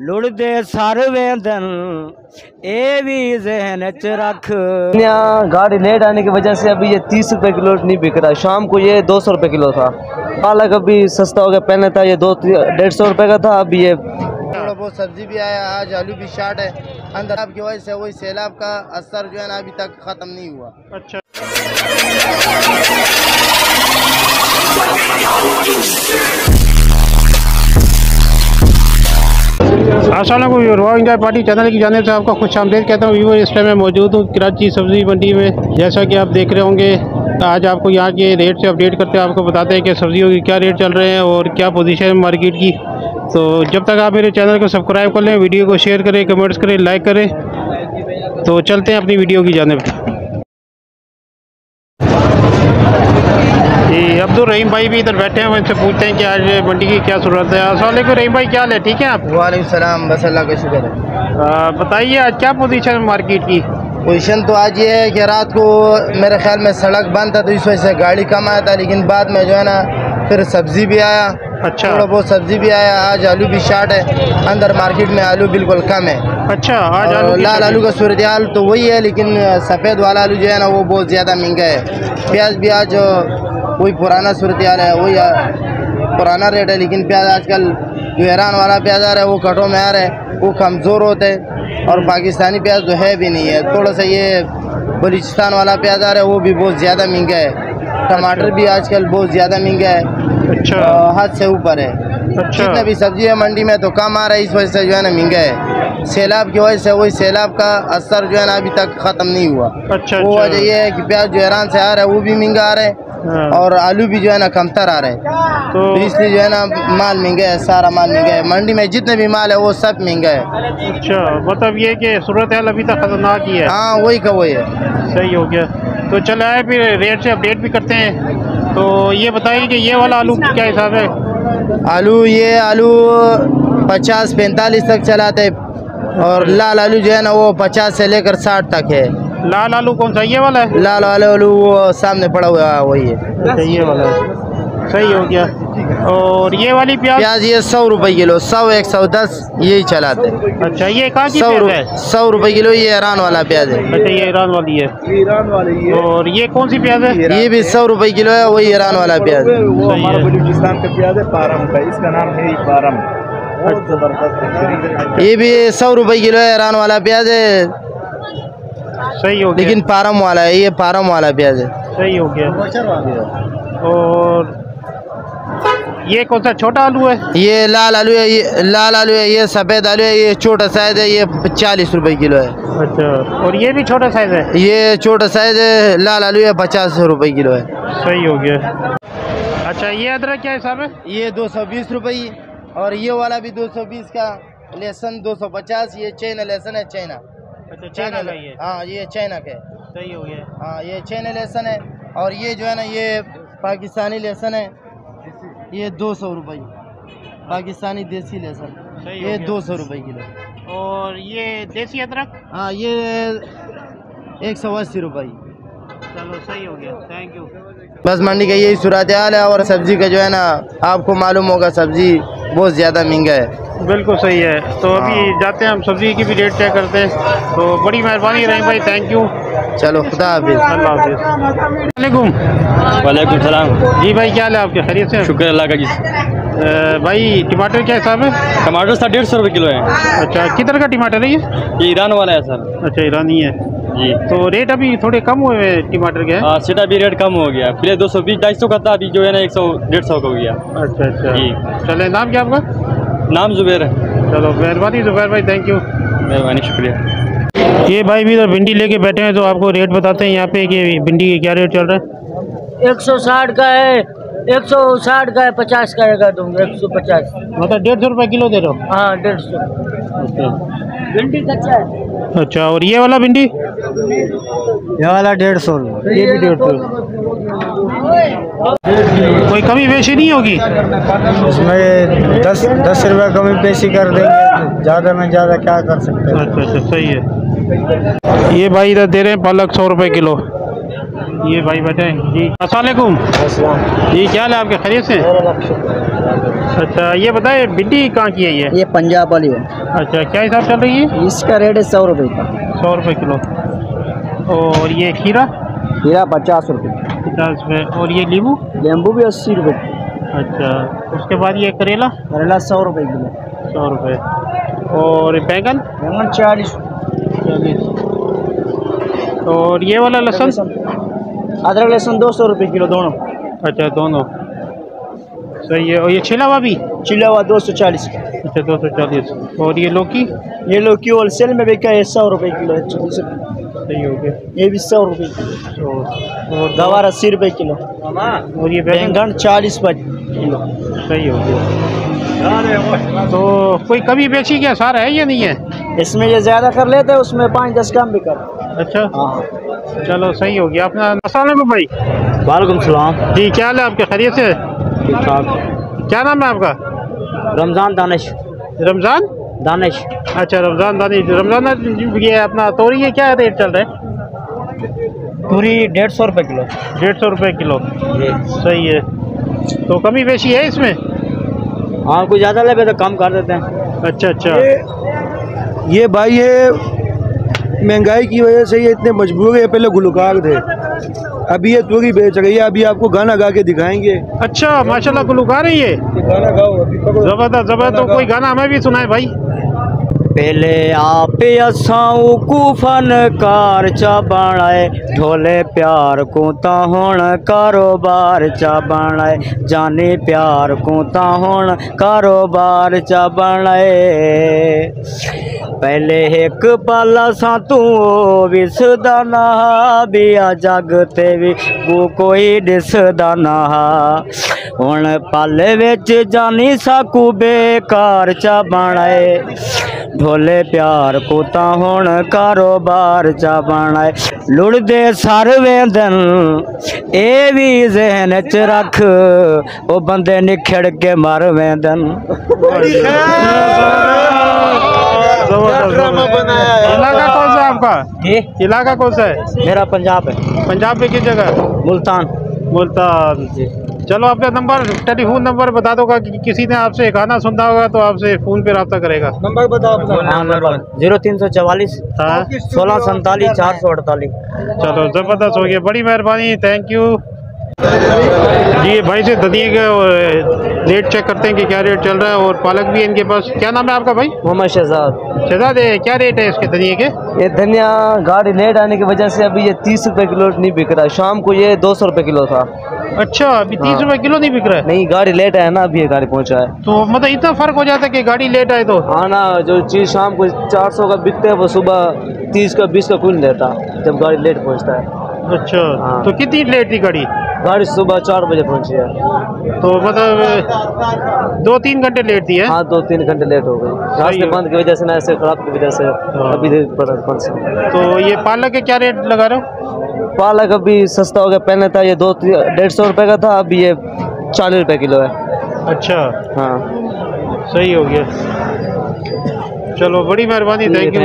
लुड़दे sir वेंदन ए भी जहन च रख। यहाँ गाड़ी लेट आने की वजह से अभी ये तीस रुपए किलो नहीं बिक रहा। शाम को ये दो सौ रुपए किलो था। पालक अभी सस्ता हो गया पहले था ये दो डेढ़ सौ रुपए का था अभी ये थोड़ा बहुत सब्ज़ी भी आया आज आलू भी शार्ट है। अंदर आपकी वजह से वही सैलाब का असर जो है ना अभी तक ख़त्म नहीं हुआ। अच्छा। Aslam raw India party channel की जानब से आपका खुश आमदेद कहता हूँ व्यूवर इस टाइम मैं मौजूद हूँ कराची सब्ज़ी मंडी में। जैसा कि आप देख रहे होंगे आज आपको यहाँ के रेट से अपडेट करते हैं आपको बताते हैं कि सब्जियों के क्या रेट चल रहे हैं और क्या पोजीशन है मार्केट की। तो जब तक आप मेरे चैनल को सब्सक्राइब कर लें वीडियो को शेयर करें कमेंट्स करें लाइक करें तो चलते हैं अपनी वीडियो की जाने जी अब्दुल रहीम भाई भी इधर बैठे हैं इनसे पूछते हैं कि आज मंडी की क्या सूरत है। असलम रहीम भाई क्या हाल है? ठीक है आप? वालेकुम सलाम बस अल्लाह का शुक्र है। बताइए आज क्या पोजीशन है मार्केट की? पोजीशन तो आज ये है कि रात को मेरे ख्याल में सड़क बंद था तो इस वजह से गाड़ी कम आया था लेकिन बाद में जो है ना फिर सब्ज़ी भी आया। अच्छा। थोड़ा बहुत सब्ज़ी भी आया आज आलू भी शार्ट है अंदर मार्केट में आलू बिल्कुल कम है। अच्छा आज आलू लाल आलू का सूरत हाल तो वही है लेकिन सफ़ेद वाला आलू जो है ना वो बहुत ज़्यादा महँगा है। प्याज भी आज वही पुराना सूरत है वही पुराना रेट है लेकिन प्याज आजकल जो ईरान वाला प्याज आ रहा है वो कटों में आ रहा है वो कमज़ोर होते हैं। और पाकिस्तानी प्याज तो है भी नहीं है। थोड़ा सा ये बलूचिस्तान वाला प्याज आ रहा है वो भी बहुत ज़्यादा महँगा है। टमाटर भी आजकल बहुत ज़्यादा महँगा है। अच्छा। हद से ऊपर है। अच्छा। जितना भी सब्ज़ी है मंडी में तो कम आ रहा है इस वजह से जो है ना महँगा है। सैलाब की वजह से वही सैलाब का असर जो है ना अभी तक ख़त्म नहीं हुआ। अच्छा वो अच्छा। वजह ये है कि प्याज जो ईरान से आ रहा है वो भी महँगा आ रहा है। हाँ, और आलू भी जो है ना कमतर आ रहा है। तो इसलिए जो है ना माल महँगा है सारा माल महँगा है। मंडी में जितने भी माल है वो सब महँगा है। अच्छा मतलब ये कि सूरत हाल अभी तक खतरनाक ही है। हाँ वही का वही है। सही हो गया। तो चलो आए फिर रेट से अपडेट भी करते हैं। तो ये बताइए कि ये वाला आलू क्या हिसाब है? आलू ये आलू पचास पैंतालीस तक चलाते और लाल आलू जो है ना वो पचास से लेकर साठ तक है। लाल आलू कौन सा ये वाला है? लाल वाले आलू वो सामने पड़ा हुआ है वही है। अच्छा ये वाला। है सही हो गया। और ये वाली प्याज? प्याज ये सौ रुपए किलो सौ एक सौ दस यही चलाते हैं। अच्छा ये कहाँ की सौ प्याज है? सौ रुपए किलो ये ईरान वाला प्याज है। अच्छा ये ईरान वाली है। ईरान वाली है। और ये कौन सी प्याज है? ये भी सौ रुपए किलो है वही ईरान वाला प्याज है। वो हमारा बलूचिस्तान का प्याज है पारम का इसका नाम है पारम है। ये भी सौ रुपए किलो है ईरान वाला प्याज है। सही हो गया। लेकिन पारम वाला है ये पारम वाला प्याज है। सही हो गया। और ये कौन सा छोटा आलू है? ये लाल आलू है ये लाल आलू है ये सफ़ेद आलू है ये छोटा साइज़ है ये चालीस रुपए किलो है। अच्छा और ये भी छोटा साइज़ है? ये छोटा साइज़ है लाल आलू है पचास रुपए किलो है। सही हो गया। अच्छा ये अदरक क्या हिसाब है ये दो सौ बीस रुपये और ये वाला भी दो सौ बीस का लहसुन दो सौ पचास ये चाइना लहसुन है चाइना। अच्छा चाइना चाइना का ये? हाँ ये चाइना का। है सही हो गया। हाँ ये चाइना लहसुन है और ये जो है ना ये पाकिस्तानी लहसुन है। ये दो सौ रुपये। पाकिस्तानी देसी हो ये दो सौ रुपये किलो। और ये देसी अदरक? हाँ ये एक सौ अस्सी रुपये। चलो सही हो गया। थैंक यू बस मंडी का यही सूरत हाल है और सब्ज़ी का जो है ना आपको मालूम होगा सब्ज़ी। बहुत ज़्यादा महँगा है। बिल्कुल सही है। तो अभी हाँ। जाते हैं हम सब्ज़ी की भी रेट चेक करते हैं। तो बड़ी मेहरबानी रही भाई थैंक यू चलो खुदा हाफिज़। अल्लाह हाफिज़। वालेकुम। वालेकुम सलाम। जी भाई क्या हाल है आपके? खैरियत से शुक्र अल्लाह का जी। भाई टमाटर क्या हिसाब है? टमाटर सर डेढ़ सौ रुपये किलो है। अच्छा किधर का टमाटर है ये? ये ईरान वाला है सर। अच्छा ईरानी है। जी। तो रेट अभी थोड़े कम हुए हैं टमाटर के? हैं? हाँ सेटा भी रेट कम हो गया। पहले दो सौ बीस ढाई सौ का था अभी जो है ना एक सौ डेढ़ सौ का हो गया। अच्छा अच्छा। जी। चले नाम क्या आपका? नाम जुबैर है। चलो मेहरबानी जुबैर भाई थैंक यू मेहरबानी शुक्रिया। ये भाई भी इधर भिंडी लेके बैठे हैं तो आपको रेट बताते हैं यहाँ पे कि भिंडी के क्या रेट चल रहा है। एक सौ साठ का है एक सौ साठ का है पचास का लगा दूँगा एक सौ पचास। मतलब डेढ़ सौ रुपये किलो दे रहे हो? हाँ डेढ़ सौ। भिंडी कच्चा है। अच्छा और ये वाला भिंडी? ये वाला डेढ़ सौ ये भी डेढ़ सौ। कोई कमी बेशी नहीं होगी? इसमें दस दस रुपये कमी पेशी कर देंगे ज़्यादा में ज़्यादा क्या कर सकते हैं? अच्छा अच्छा सही है। ये भाई इधर दे रहे हैं पालक सौ रुपये किलो। ये भाई बैठे हैं। जी। असलकुम जी क्या हाल है आपके? खरीद से? अच्छा ये बताए भिंडी कहाँ की है ये? ये पंजाब वाली है। अच्छा क्या हिसाब चल रही है? इसका रेट है सौ रुपये का। सौ रुपये किलो। और ये खीरा? खीरा पचास रुपये पचास रुपये और ये नींबू? लेम्बू भी अस्सी रुपये अच्छा उसके बाद ये करेला? करेला सौ रुपये किलो। सौ रुपये और बैंगन? बैंगन चालीस। चालीस। और ये वाला लहसुन। अदरक लहसुन दो सौ रुपये किलो दोनों। अच्छा दोनों। सही है। और ये छिला हुआ भी? चिल्ला हुआ दो सौ चालीस। का अच्छा दो सौ चालीस। और ये लौकी? ये लौकी होलसेल में बिका है सौ रुपये किलो है सही हो गया। ये भी सौ रुपये किलो और गवार अस्सी रुपये किलो। और ये बैंगन? चालीस रुपये किलो। सही हो गया। तो कोई कमी बेची क्या? सारा है या नहीं है? इसमें ये ज़्यादा कर लेते हैं उसमें पाँच दस कम भी कर। अच्छा। हाँ चलो सही हो गया। अपना असलम भाई। वालेकुम सलाम। जी क्या हाल है आपके? खैरियत से? ठीक ठाक। क्या नाम है आपका? रमज़ान दानिश। रमज़ान? दानिश। अच्छा रमज़ान दानी रमज़ान ये अपना तोरी है क्या रेट चल रहा है? पूरी डेढ़ सौ रुपये किलो। डेढ़ सौ रुपये किलो। सही है। तो कमी बेची है इसमें? हाँ कुछ ज़्यादा लगे तो कम कर देते हैं। अच्छा अच्छा। ये भाई ये महँगाई की वजह से ये इतने मजबूर है पहले गुलकार थे। अभी ये तुरी बेच रही है अभी आपको गाना गा के दिखाएँगे। अच्छा माशाल्लाह गुलकार है ये? गाना गाओ ज़बरदस्त ज़बरदस्त कोई गाना हमें भी सुनाए भाई। पहले आप असाऊ कू फनकार चा बनाए ढोले प्यार को ता हुण कारोबार चा बनाए जाने प्यार को ता हुण कारोबार चा बनाए पहले एक पाला सा तू विसदा ना बिया जग ते भी वो कोई दिसदा ना ਹੁਣ ਪਲ ਵਿੱਚ ਜਾਨੀ ਸਾਕੂ ਬੇਕਾਰ ਚਾ ਬਣਾਏ ਢੋਲੇ ਪਿਆਰ ਕੋ ਤਾਂ ਹੁਣ ਕਾਰੋਬਾਰ ਚਾ ਬਣਾਏ ਲੁੜਦੇ ਸਰ ਵੇਂਦਨ ਇਹ ਵੀ ਜ਼ਿਹਨ ਚ ਰੱਖ ਉਹ ਬੰਦੇ ਨਿਖੜ ਕੇ ਮਰ ਵੇਂਦਨ इलाका कौन सा है आपका ये इलाका कौन सा है मेरा पंजाब है पंजाब में किस जगह मुल्तान मुल्तान चलो अपना नंबर टेलीफोन नंबर बता दोगा कि किसी ने आपसे गाना सुनना होगा तो आपसे फ़ोन पे रब्ता करेगा। नंबर बताओ अपना। हाँ नंबर ज़ीरो तीन सौ चवालीस हाँ। सोलह सैंतालीस चार सौ अड़तालीस। चलो ज़बरदस्त हो गया बड़ी मेहरबानी थैंक यू जी ये भाई से धनिया का रेट चेक करते हैं कि क्या रेट चल रहा है और पालक भी इनके पास क्या नाम है आपका भाई? मोहम्मद शहजाद। शहजाद क्या रेट है इसके धनिया के? ये धनिया गाड़ी लेट आने की वजह से अभी ये तीस रुपए किलो नहीं बिक रहा शाम को ये दो सौ रुपए किलो था। अच्छा अभी तीस हाँ। रुपए किलो नहीं बिक रहा है? नहीं गाड़ी लेट आया ना अभी ये गाड़ी पहुँचा है। तो मतलब इतना फ़र्क हो जाता है कि गाड़ी लेट आए तो? हाँ ना जो चीज़ शाम को चार सौ का बिकते हैं वो सुबह तीस का बीस का कुल लेता जब गाड़ी लेट पहुँचता है। अच्छा हाँ। तो कितनी लेट थी गाड़ी? गाड़ी सुबह चार बजे पहुँची है। तो मतलब दो तीन घंटे लेट थी है? हाँ दो तीन घंटे लेट हो गई। रास्ते बंद की वजह से ना ऐसे खराब की वजह से अभी बंद से। तो ये पालक के क्या रेट लगा रहे हो? पालक अभी सस्ता हो गया। पहले था ये दो डेढ़ सौ रुपये का था अभी ये चालीस रुपये किलो है। अच्छा। हाँ। सही हो गया। चलो बड़ी मेहरबानी थैंक यू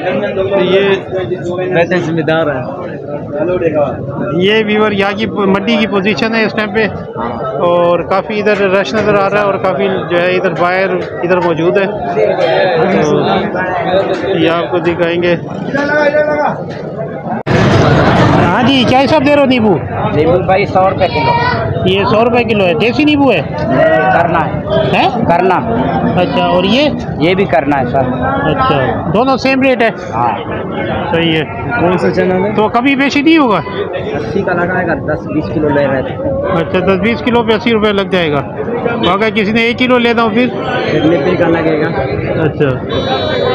थैंक यू मैं जिम्मेदार है। ये व्यूवर यहाँ की मंडी की पोजीशन है इस टाइम पे। और काफ़ी इधर रश नज़र आ रहा है और काफ़ी जो है इधर बायर इधर मौजूद है। तो ये आपको दिखाएँगे। हाँ जी, क्या हिसाब दे रहे हो, नींबू? नींबू भाई सौ रुपये किलो। ये सौ रुपए किलो है। देसी नींबू है? करना है। हैं? करना। अच्छा और ये? ये भी करना है सर। अच्छा दोनों सेम रेट है? हाँ। सही है। कौन सा चैनल है? तो कभी बेची नहीं होगा? अस्सी का लगाएगा दस बीस किलो ले रहे थे। अच्छा दस बीस किलो पे अस्सी रुपये लग जाएगा। तो अगर किसी ने एक किलो लेना हो फिर? का लगेगा। अच्छा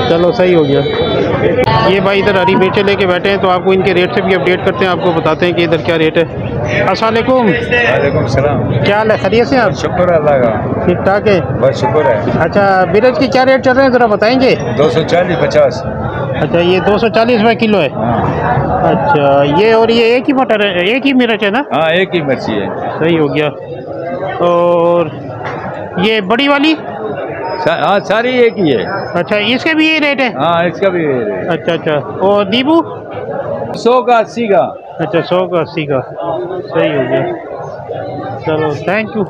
चलो सही हो गया। ये भाई इधर हरी मिर्चें लेके बैठे हैं तो आपको इनके रेट से भी अपडेट करते हैं आपको बताते हैं कि इधर क्या रेट है। असलकुम वालेकुम। सलाम। क्या हाल है? खैरियत से आप? शुक्र अल्लाह का। ठीक ठाक है? बस शुक्र है। अच्छा मिर्च की क्या रेट चल रहे हैं? ज़रा बताएँगे। दो सौ चालीस पचास। अच्छा ये दो सौ चालीस रुपये किलो है। अच्छा ये और ये एक ही मटर है एक ही मिर्च है ना? हाँ एक ही मिर्ची है सही हो गया। और ये बड़ी वाली? सा- हाँ सारी एक ही है। अच्छा इसके भी ये रेट है? हाँ इसका भी ये है। अच्छा अच्छा। और नींबू? सौ का अस्सी का। अच्छा सौ का, अस्सी का। सही हो गया। चलो थैंक यू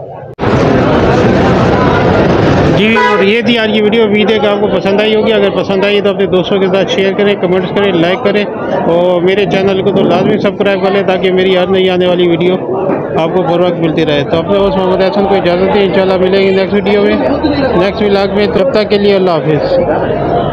जी, और ये थी आज की वीडियो उम्मीद है कि आपको पसंद आई होगी। अगर पसंद आई तो अपने दोस्तों के साथ शेयर करें कमेंट्स करें लाइक करें, और मेरे चैनल को तो लाजमी सब्सक्राइब कर लें ताकि मेरी हर नई आने वाली वीडियो आपको बर वक्त मिलती रहे। तो अपने दोस्त मोहम्मद हसन को इजाज़त है इंशाल्लाह मिलेंगे नेक्स्ट वीडियो में नेक्स्ट व्लॉग में। तब तक के लिए अल्लाह हाफिज़।